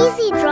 Easy Draw